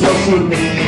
so sweet.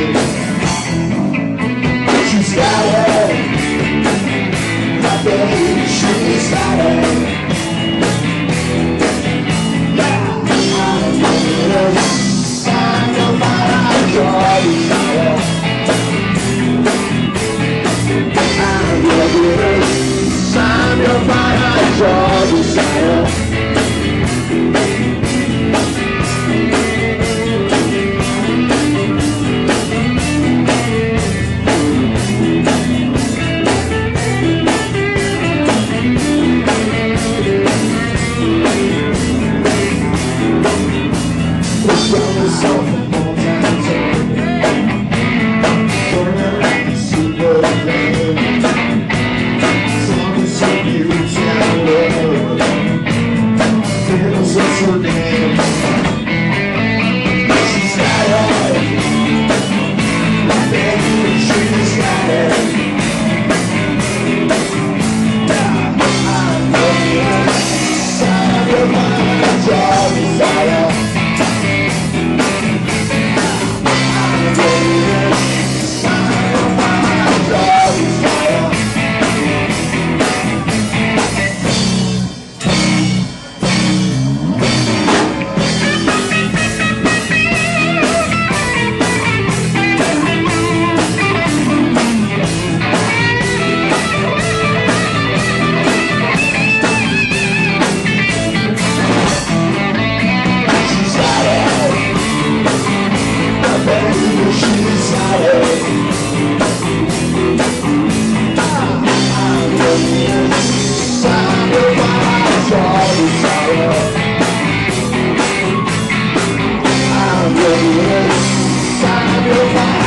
yourself. Dios.